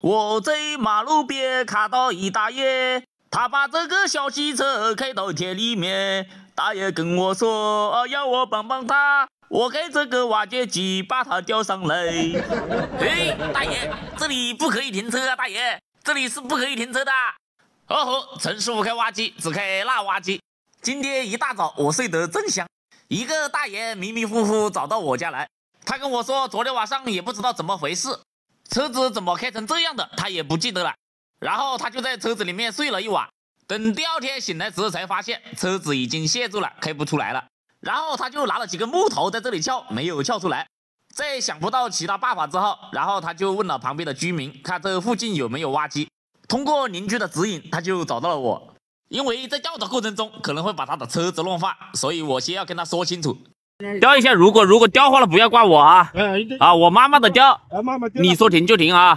我在马路边看到一大爷，他把这个小汽车开到田里面。大爷跟我说要我帮帮他，我开这个挖掘机把他吊上来。哎，大爷，这里不可以停车啊！大爷，这里是不可以停车的。哦吼，陈师傅开挖机，只开那挖机。今天一大早我睡得正香，一个大爷迷迷糊糊找到我家来，他跟我说昨天晚上也不知道怎么回事，车子怎么开成这样的，他也不记得了。然后他就在车子里面睡了一晚。等第二天醒来时，才发现车子已经陷住了，开不出来了。然后他就拿了几根木头在这里撬，没有撬出来。在想不到其他办法之后，然后他就问了旁边的居民，看这附近有没有挖机。通过邻居的指引，他就找到了我。因为在吊的过程中可能会把他的车子弄坏，所以我先要跟他说清楚。吊一下，如果如果吊坏了，不要怪我啊！啊，我妈妈的吊，你说停就停啊！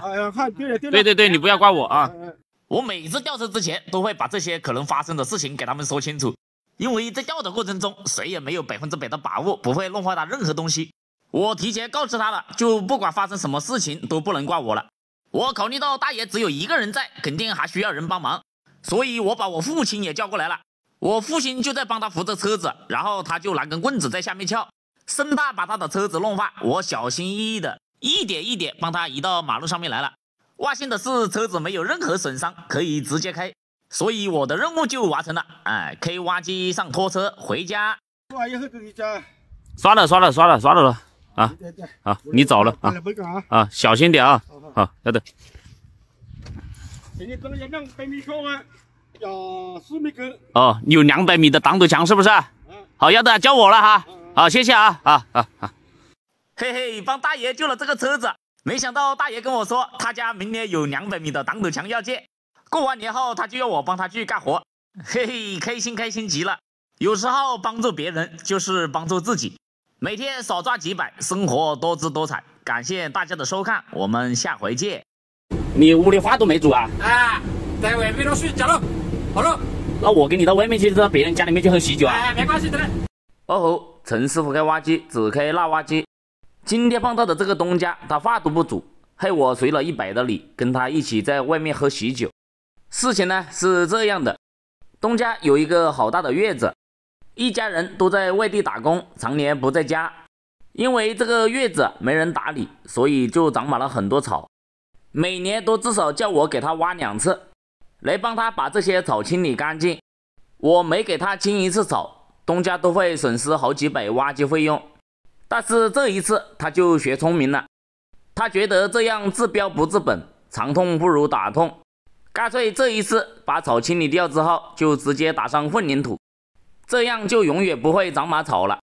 对对对，你不要怪我啊！我每次吊车之前都会把这些可能发生的事情给他们说清楚，因为在吊的过程中，谁也没有百分之百的把握不会弄坏他任何东西。我提前告知他了，就不管发生什么事情都不能怪我了。我考虑到大爷只有一个人在，肯定还需要人帮忙，所以我把我父亲也叫过来了。我父亲就在帮他扶着车子，然后他就拿根棍子在下面撬，生怕把他的车子弄坏。我小心翼翼的一点一点帮他移到马路上面来了。万幸的是，车子没有任何损伤，可以直接开，所以我的任务就完成了。哎，开挖机上拖车回家。刷了刷了刷了刷了了啊！好，你走了啊啊！小心点啊！好，哦，有两百米的挡土墙是不是？好，要的，交我了哈。好，谢谢啊啊啊啊！嘿嘿，帮大爷救了这个车子。没想到大爷跟我说，他家明年有两百米的挡土墙要建，过完年后他就要我帮他去干活，嘿嘿，开心开心极了。有时候帮助别人就是帮助自己，每天少赚几百，生活多姿多彩。感谢大家的收看，我们下回见。你屋里花都没煮啊？啊，在外面都睡觉了。好了，那我跟你到外面去，到别人家里面去喝喜酒啊？哎，没关系的。哦吼，陈师傅开挖机，只开那挖机。今天碰到的这个东家，他话都不煮，害我随了一百的礼，跟他一起在外面喝喜酒。事情呢是这样的，东家有一个好大的院子，一家人都在外地打工，常年不在家。因为这个院子没人打理，所以就长满了很多草，每年都至少叫我给他挖两次，来帮他把这些草清理干净。我每给他清一次草，东家都会损失好几百挖机费用。但是这一次他就学聪明了，他觉得这样治标不治本，长痛不如打痛，干脆这一次把草清理掉之后，就直接打上混凝土，这样就永远不会长满草了。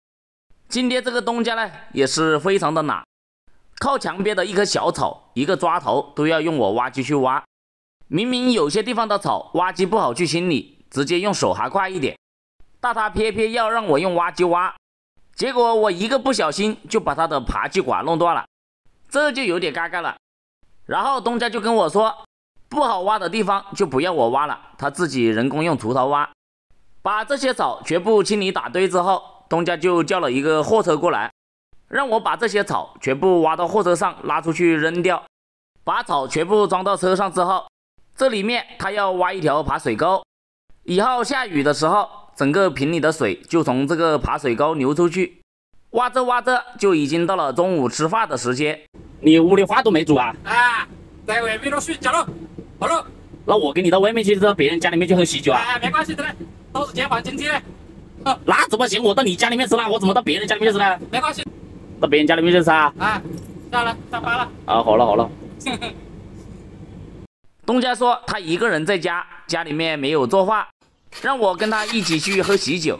今天这个东家呢也是非常的懒，靠墙边的一棵小草，一个抓头都要用我挖机去挖。明明有些地方的草挖机不好去清理，直接用手还快一点，但他偏偏要让我用挖机挖。结果我一个不小心就把他的爬气管弄断了，这就有点尴尬了。然后东家就跟我说，不好挖的地方就不要我挖了，他自己人工用锄头挖。把这些草全部清理打堆之后，东家就叫了一个货车过来，让我把这些草全部挖到货车上拉出去扔掉。把草全部装到车上之后，这里面他要挖一条爬水沟，以后下雨的时候。整个瓶里的水就从这个爬水沟流出去，挖着挖着就已经到了中午吃饭的时间。你屋里话都没煮啊？啊，在外面都睡觉了。好了，那我跟你到外面去，到别人家里面去喝喜酒啊？哎，没关系的嘞，都是间房经济嘞。那怎么行？我到你家里面吃那我怎么到别人家里面吃呢？没关系，到别人家里面去吃啊？啊，下了，上班了。啊，好了好了。东家说他一个人在家，家里面没有做饭。让我跟他一起去喝喜酒，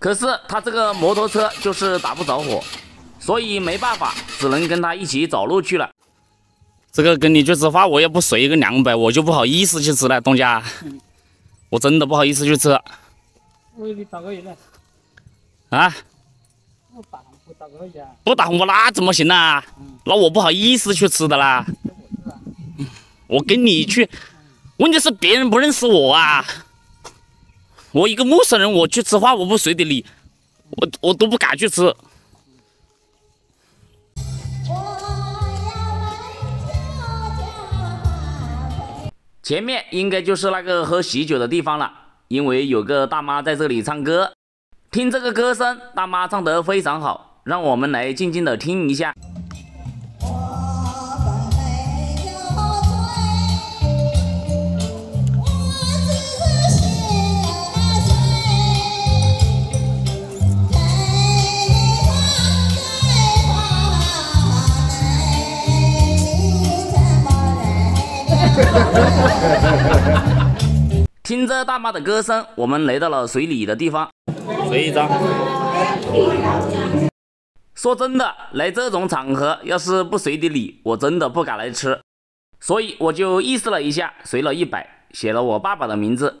可是他这个摩托车就是打不着火，所以没办法，只能跟他一起走路去了。这个跟你去吃饭，我也不随个两百，我就不好意思去吃了。东家，我真的不好意思去吃。我给你打个烟啊？不打不打个烟？不打我那怎么行呢？那我不好意思去吃的啦。我跟你去，问题是别人不认识我啊。我一个陌生人，我去吃饭，我不随的你，我我都不敢去吃。前面应该就是那个喝喜酒的地方了，因为有个大妈在这里唱歌。听这个歌声，大妈唱得非常好，让我们来静静的听一下。听着大妈的歌声，我们来到了随礼的地方。随一张。说真的，来这种场合，要是不随的礼，我真的不敢来吃。所以我就意识了一下，随了一百，写了我爸爸的名字。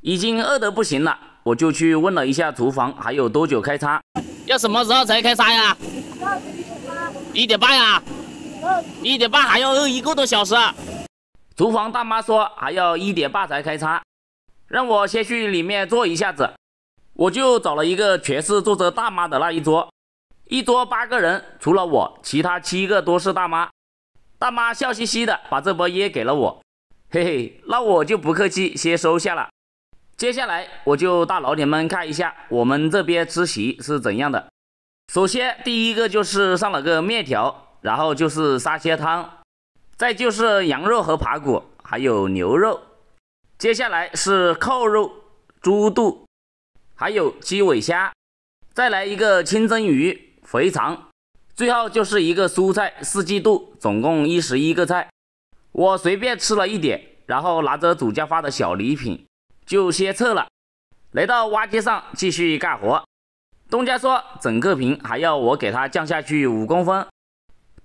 已经饿得不行了，我就去问了一下厨房还有多久开叉。要什么时候才开叉呀？一点半呀？一点半还要饿一个多小时。厨房大妈说还要一点半才开餐，让我先去里面坐一下子。我就找了一个全是坐着大妈的那一桌，一桌八个人，除了我，其他七个都是大妈。大妈笑嘻嘻的把这包烟给了我，嘿嘿，那我就不客气，先收下了。接下来我就带老铁们看一下我们这边吃席是怎样的。首先第一个就是上了个面条，然后就是沙县汤。再就是羊肉和排骨，还有牛肉，接下来是扣肉、猪肚，还有鸡尾虾，再来一个清蒸鱼、肥肠，最后就是一个蔬菜四季度，总共一十一个菜。我随便吃了一点，然后拿着主家发的小礼品就先撤了，来到挖机上继续干活。东家说整个瓶还要我给他降下去五公分。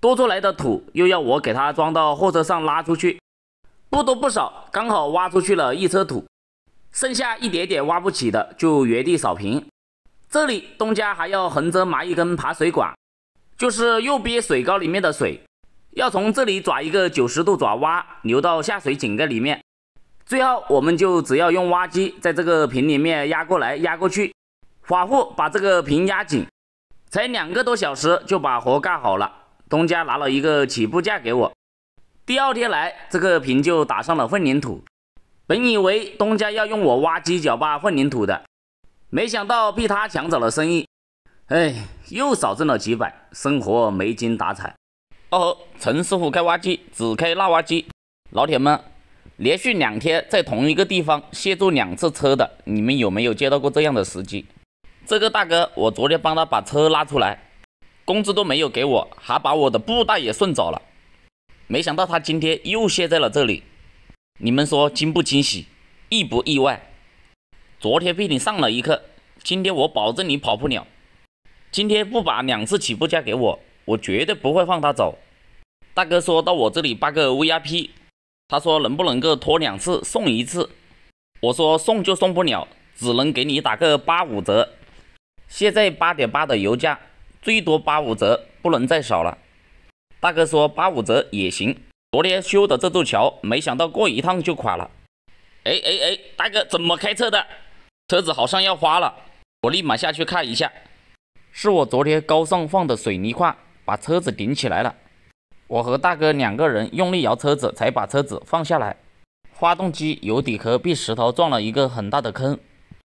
多出来的土又要我给它装到货车上拉出去，不多不少，刚好挖出去了一车土，剩下一点点挖不起的就原地扫平。这里东家还要横着埋一根排水管，就是右边水沟里面的水，要从这里转一个九十度转挖，流到下水井盖里面。最后我们就只要用挖机在这个瓶里面压过来压过去，反复把这个瓶压紧，才两个多小时就把活干好了。东家拿了一个起步价给我，第二天来，这个瓶就打上了混凝土。本以为东家要用我挖机搅拌混凝土的，没想到被他抢走了生意。哎，又少挣了几百，生活没精打采。哦，陈师傅开挖机只开那挖机，老铁们，连续两天在同一个地方卸住两次车的，你们有没有接到过这样的司机？这个大哥，我昨天帮他把车拉出来。工资都没有给我，还把我的布袋也顺走了。没想到他今天又卸在了这里。你们说惊不惊喜，意不意外？昨天被你上了一课，今天我保证你跑不了。今天不把两次起步价给我，我绝对不会放他走。大哥说到我这里办个 VIP，他说能不能够拖两次送一次？我说送就送不了，只能给你打个八五折。现在八点八的油价。最多八五折，不能再少了。大哥说八五折也行。昨天修的这座桥，没想到过一趟就垮了。哎哎哎，大哥怎么开车的？车子好像要花了。我立马下去看一下。是我昨天高上放的水泥块把车子顶起来了。我和大哥两个人用力摇车子，才把车子放下来。发动机油底壳被石头撞了一个很大的坑。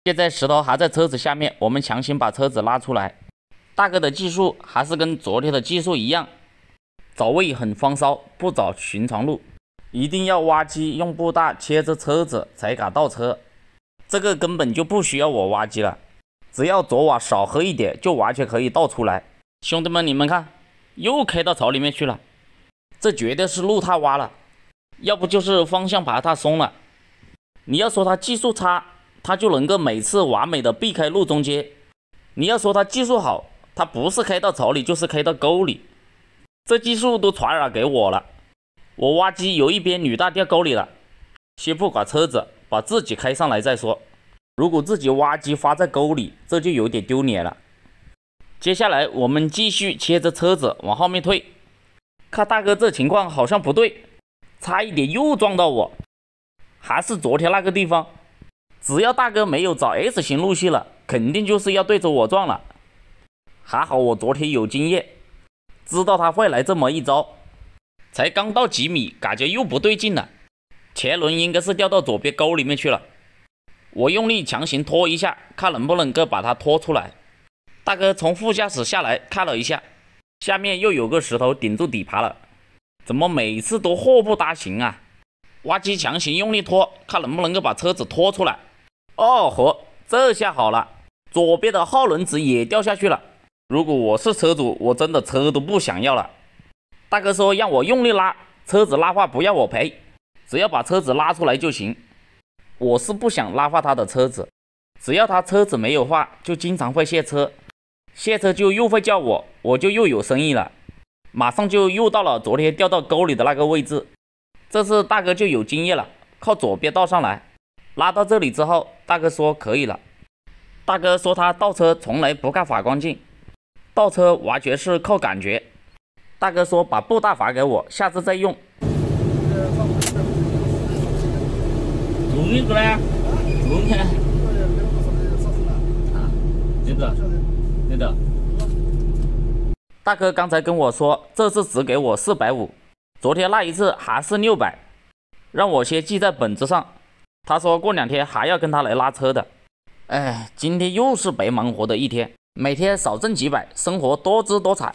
现在石头还在车子下面，我们强行把车子拉出来。大哥的技术还是跟昨天的技术一样，找位很风骚，不找寻常路，一定要挖机用布袋切着车子才敢倒车。这个根本就不需要我挖机了，只要昨晚少喝一点，就完全可以倒出来。兄弟们，你们看，又开到草里面去了，这绝对是路太挖了，要不就是方向盘太松了。你要说他技术差，他就能够每次完美的避开路中间；你要说他技术好，他不是开到槽里，就是开到沟里，这技术都传染给我了。我挖机有一边履带掉沟里了，先不管车子，把自己开上来再说。如果自己挖机发在沟里，这就有点丢脸了。接下来我们继续牵着车子往后面退，看大哥这情况好像不对，差一点又撞到我，还是昨天那个地方。只要大哥没有找 S 型路线了，肯定就是要对着我撞了。还好我昨天有经验，知道他会来这么一招。才刚到几米，感觉又不对劲了。前轮应该是掉到左边沟里面去了。我用力强行拖一下，看能不能够把它拖出来。大哥从副驾驶下来看了一下，下面又有个石头顶住底盘了，怎么每次都祸不单行啊？挖机强行用力拖，看能不能够把车子拖出来。哦呵，这下好了，左边的后轮子也掉下去了。如果我是车主，我真的车都不想要了。大哥说让我用力拉，车子拉坏不要我赔，只要把车子拉出来就行。我是不想拉坏他的车子，只要他车子没有坏，就经常会卸车，卸车就又会叫我，我就又有生意了。马上就又到了昨天掉到沟里的那个位置，这次大哥就有经验了，靠左边倒上来，拉到这里之后，大哥说可以了。大哥说他倒车从来不看反光镜。倒车完全是靠感觉。大哥说把布袋还给我，下次再用。中运过来，中运。啊，对的，对的。大哥刚才跟我说，这次只给我四百五，昨天那一次还是六百，让我先记在本子上。他说过两天还要跟他来拉车的。哎，今天又是白忙活的一天。每天少挣几百，生活多姿多彩。